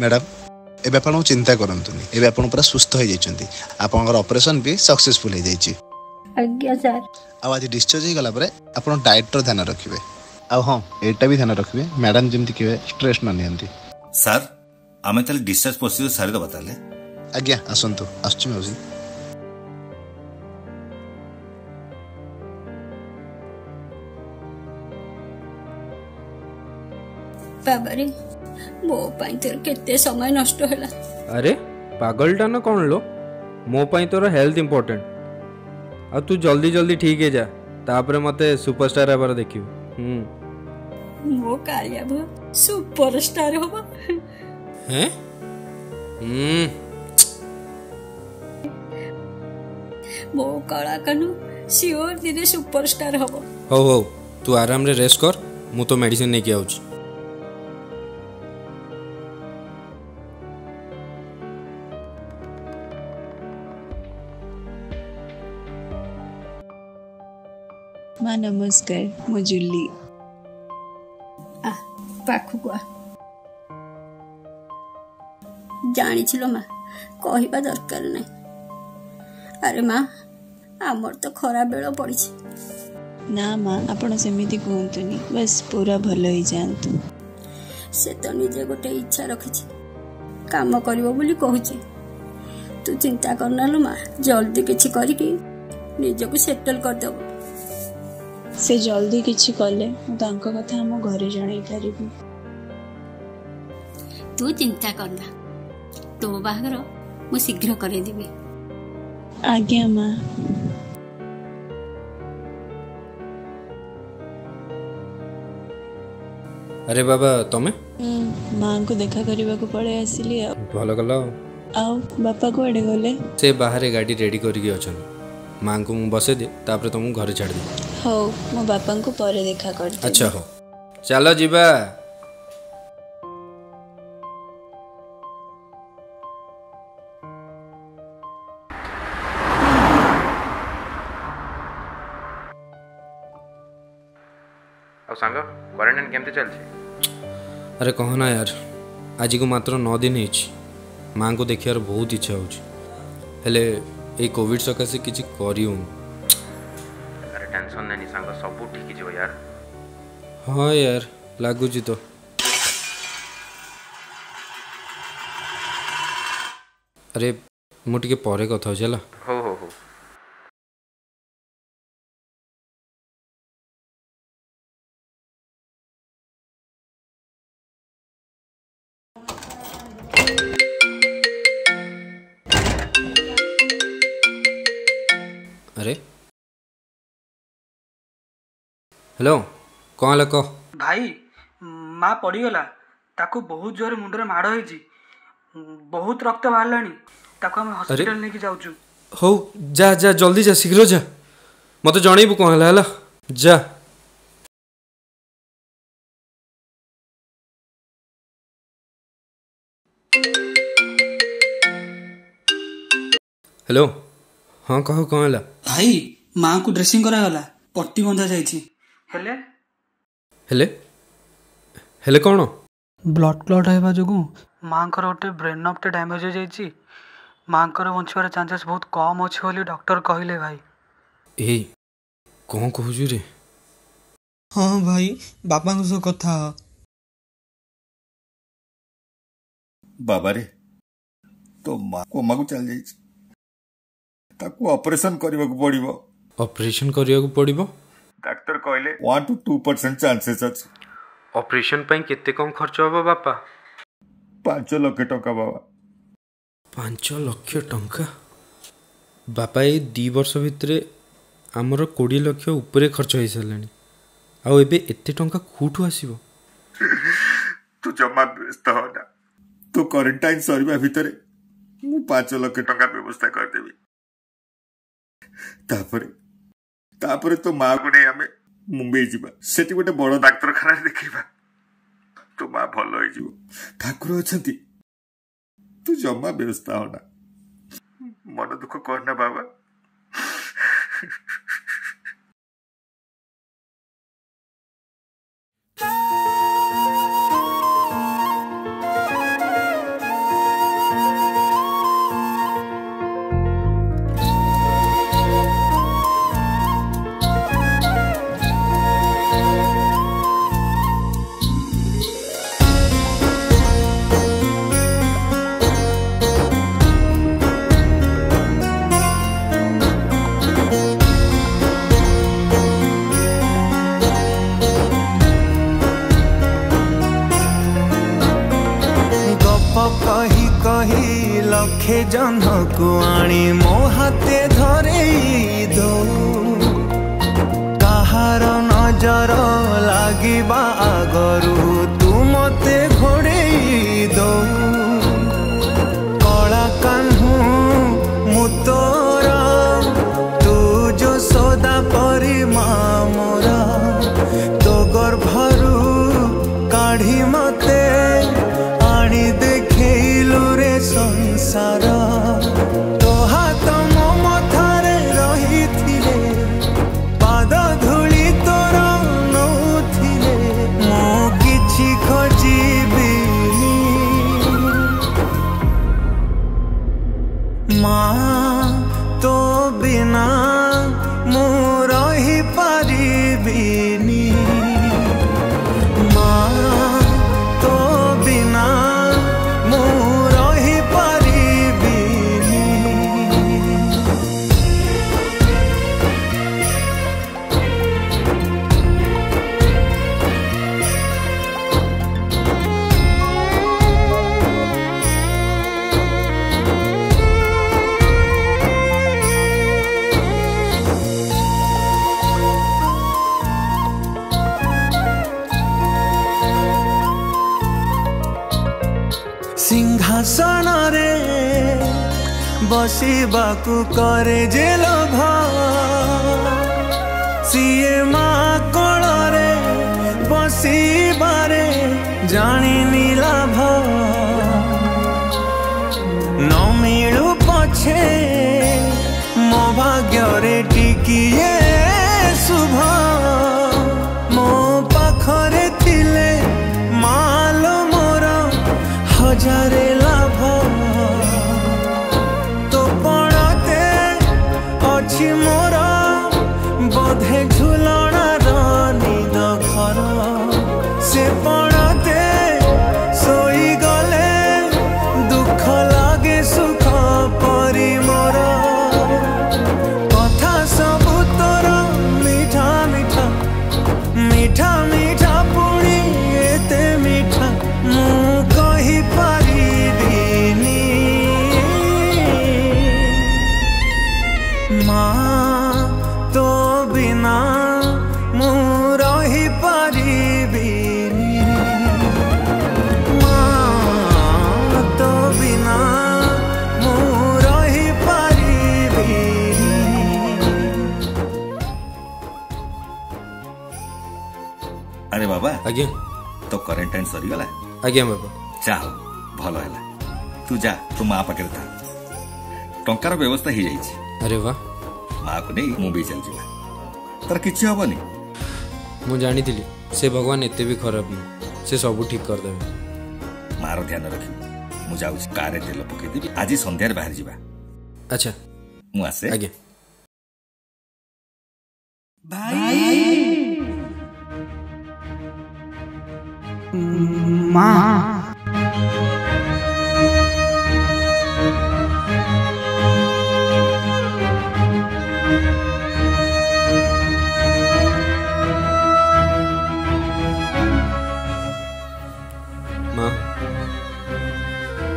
Madam ଏବେ ଆପଣ ଚିନ୍ତା କରନ୍ତୁନି ଏବେ ଆପଣ ପୁରା ସୁସ୍ଥ ହେଇଯାଇଛନ୍ତି ଆପଣଙ୍କର ଅପରେସନ୍ ବି ସକ୍ସେସଫୁଲ୍ ହେଇଯାଇଛି ଆଜ୍ଞା ସାର୍ ଆଉ ଆଜି ଡିସଚାର୍ଜ ହେଇଗଲା ପରେ ଆପଣ ଡାଏଟ୍ର ଧ୍ୟାନ ରଖିବେ ଆଉ ହଁ ଏଇଟା ବି ଧ୍ୟାନ ରଖିବେ ମ୍ୟାଡ଼ାମ୍ ଯେମିତି କେବେ ଷ୍ଟ୍ରେସ୍ ନ ନିଅନ୍ତି ସାର୍ ଆମେ ତାହେଲେ ଡିସଚାର୍ଜ ପ୍ରୋସିଜର ସାରିଦେବା ତାହେଲେ ଆଜ୍ଞା ଆସନ୍ତୁ ଆସୁଛି ମାଉସୀ ବାବାରେ ମୋ ପାଇଁ ତୋର କେତେ ସମୟ ନଷ୍ଟ ହେଲା ଆରେ ପାଗଳଟା ନା କ'ଣ ଲୋ ମୋ ପାଇଁ ତୋର ହେଲ୍ଥ ଇମ୍ପୋର୍ଟାଣ୍ଟ ଆଉ ତୁ ଜଲ୍ଦି ଜଲ୍ଦି ଠିକ ହେଇଯା ତାପରେ ମତେ ସୁପରଷ୍ଟାର ହେବାର ଦେଖିବୁ ମୋ କାଳିଆ ବୋ ସୁପରଷ୍ଟାର ହବ ମୋ କଳା କାନୁ ସିଓର ଦିନେ ସୁପରଷ୍ଟାର ହବ ହଉ ହଉ ତୁ ଆରାମରେ ରେଷ୍ଟ କର ମୁଁ ତୋ ମେଡିସିନ ନେଇକି ଆଉଛି ନମସ୍କାର ମୁଁ ଜୁଲି ପାଖକୁ ଆ ଜାଣିছিল ମା କହିବା ଦରକାର ନାହିଁ ଆରେ ମା ଆମର ତ ଖରା ବେଳ ପଡ଼ିଛି ନା ମା ଆପଣ ସେମିତି କୁହନ୍ତୁନି ବାସ୍ ପୁରା ଭଲ ହେଇଯାଆନ୍ତୁ ସେ ତ ନିଜେ ଗୋଟେ ଇଚ୍ଛା ରଖିଛି କାମ କରିବ ବୋଲି କହୁଛି ତୁ ଚିନ୍ତା କରନାଲୁ ମା ଜଲ୍ଦି କିଛି କରିକି ନିଜକୁ ସେଟଲ୍ କରିଦେବୁ ସେ ଜଲ୍ଦି କିଛି କଲେ ମୁଁ ତାଙ୍କ କଥା ଆମ ଘରେ ଜଣେଇ ପାରିବି ତୁ ଚିନ୍ତା କରନା ତୋ ବାହାଘର ମୁଁ ଶୀଘ୍ର କରେଇଦେବି ଆଜ୍ଞା ମା ଆରେ ବାବା ତମେ ମାଙ୍କୁ ଦେଖା କରିବାକୁ ପଳେଇ ଆସିଲି ଭଲ କଲ ଆଉ ବାପା କୁଆଡ଼େ ଗଲେ ସେ ବାହାରେ ଗାଡ଼ି ରେଡ଼ି କରିକି ଅଛନ୍ତି ମାଙ୍କୁ ମୁଁ ବସେଇଦିଏ ତାପରେ ତମକୁ ଘରେ ଛାଡ଼ିଦେବି हो मो बापा को परे देखा कर अच्छा हो चलो जीबा अरे कहो ना यार आज को मात्र 9 दिन माँ को देखियार बहुत इच्छा हो कोविड सकाशे कि ସନ୍ଧ୍ୟାନୀ ସାଙ୍ଗ ସବୁ ଠିକ୍ ଯିବ ୟାର ହଁ ୟାର ଲାଗୁଛି ତ ଆରେ ମୁଁ ଟିକେ ପରେ କଥା ହେଉଛି ହେଲା ହଉ ହଉ ହଉ हेलो कौन लोक भाई माँ पड़गला ताको बहुत जोर मुंड माड़ बहुत रक्त बाहर हस्पिटल लेकिन जाऊ हो जा जा जल्दी जा शीघ्र जा मत जनबू कौन है जा हेलो हाँ कह कौन है भाई माँ को ड्रेसिंग करा गला पट्टी बंधा जाए ହେଲେ ହେଲେ ହେଲେ କ'ଣ ବ୍ଲଡ୍ କ୍ଲଟ୍ ହେବା ଯୋଗୁଁ ମାଆଙ୍କର ଗୋଟେ ବ୍ରେନ୍ ଅପ୍ଟେ ଡ୍ୟାମେଜ୍ ହୋଇଯାଇଛି ମାଆଙ୍କର ବଞ୍ଚିବାର ଚାନ୍ସେସ୍ ବହୁତ କମ୍ ଅଛି ବୋଲି ଡକ୍ଟର କହିଲେ ଭାଇ ଏଇ କ'ଣ କହୁଛୁ ରେ ହଁ ଭାଇ ବାବାଙ୍କ ସହ କଥା ବାବାରେ ତୋ ମା କୋମାକୁ ଚାଲିଯାଇଛି ତାକୁ ଅପରେସନ୍ କରିବାକୁ ପଡ଼ିବ ଅପରେସନ୍ କରିବାକୁ ପଡ଼ିବ ডাক্তার কইলে 1 টু 2% চান্সেস আছে অপারেশন পাই কেতে কম খরচ হবো বাপা 5 লক্ষ টাকা বাবা 5 লক্ষ টাকা বাপা এই 2 বর্ষ ভিতরে ଆମର କୋଡ଼ିଏ ଲକ୍ଷ ଉପରେ ଖର୍ଚ୍ଚ ହେଇସାରିଲାଣି ଆଉ ଏବେ ଏତେ ଟଙ୍କା କେଉଁଠୁ ଆସିବ ତୁ ଜମା ବ୍ୟସ୍ତ ହନା ତୁ କ୍ୱାରେଣ୍ଟାଇନ୍ ସରିବା ଭିତରେ ମୁଁ ପାଞ୍ଚ ଲକ୍ଷ ଟଙ୍କା ବ୍ୟବସ୍ଥା କରିଦେବି ତାପରେ ତାପରେ ତୋ ମାଆକୁ ନେଇ ଆମେ ମୁମ୍ବାଇ ଯିବା ସେଠି ଗୋଟେ ବଡ ଡାକ୍ତରଖାନାରେ ଦେଖେଇବା ତୋ ମା ଭଲ ହେଇଯିବ ଠାକୁର ଅଛନ୍ତି ତୁ ଜମା ବ୍ୟବସ୍ଥା ହନା ମନ ଦୁଃଖ କହନା ବାବା তাকে আনি মো হাতে ধরেই দো কাহার নজর লাগিবা আগরু তু মতে ঘোড়েই দো কলা কাহ্নু মু তোর তু যো সদা পরি মামোর তো গর্ভরু কাঢ়ি মতে আনি দেখেইলু রে সংসার be ବସିବାକୁ କରେ ଯେ ଲୋଭ ସିଏ ମା କୋଳରେ ବସିବାରେ ଜାଣିନି কাঁধে ঝুলা আরে বাবা আজ্ঞা তো করেন্ট টাইম সরিগলা আজ্ঞা বাবা চাহ ভালো হেলা তু যা তো মা পাখে থাক টঙ্কার ব্যবস্থা হয়ে যাইছি আরে বাহ মাকে নেই মুম্বাই চাল যা তার কিছু হবনি ମୁଁ ଜାଣିଥିଲି ସେ ଭଗବାନ ଏତେ ବି ଖରାପ ନୁହଁ ସେ ସବୁ ଠିକ୍ କରିଦେବେ ମାର ଧ୍ୟାନ ରଖିବି ମୁଁ ଯାଉଛି କାରରେ ତେଲ ପକେଇଦେବି ଆଜି ସନ୍ଧ୍ୟାରେ ବାହାରି ଯିବା ଆଚ୍ଛା ମୁଁ ଆସେ ଆଜ୍ଞା ଭାଇ mar.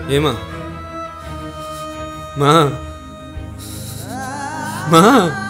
Ei, mãe. Mãe. Mãe.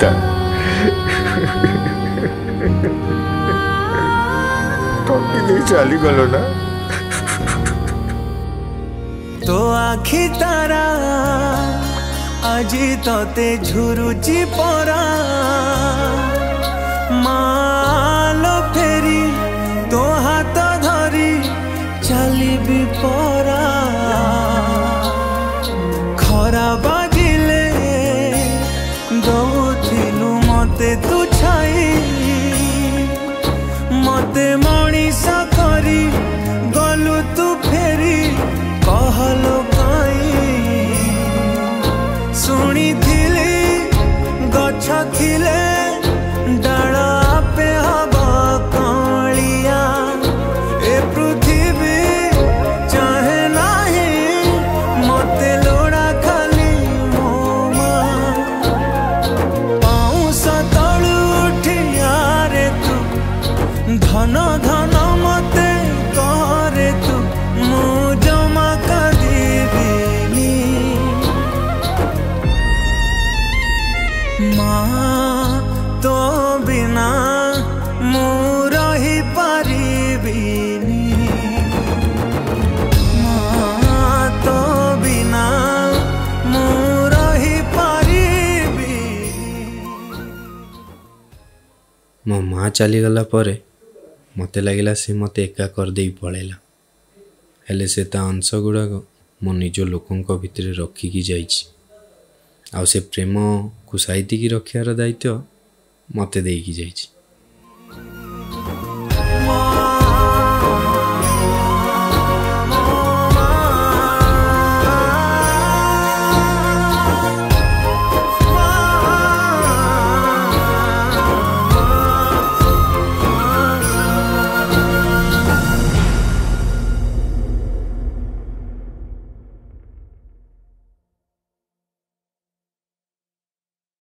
পিতা টন্টি দিয়ে চালি গেল না তো আখি তারা আজি ততে ঝুরুচি পরা মাল ফেরি তো হাত ধরি চালিবি পর সাথীলে ମୋ ମା' ଚାଲିଗଲା ପରେ ମୋତେ ଲାଗିଲା ସେ ମୋତେ ଏକା କରିଦେଇ ପଳେଇଲା ହେଲେ ସେ ତା ଅଂଶ ଗୁଡ଼ାକ ମୋ ନିଜ ଲୋକଙ୍କ ଭିତରେ ରଖିକି ଯାଇଛି ଆଉ ସେ ପ୍ରେମକୁ ସାଇତିକି ରଖିବାର ଦାୟିତ୍ୱ ମୋତେ ଦେଇକି ଯାଇଛି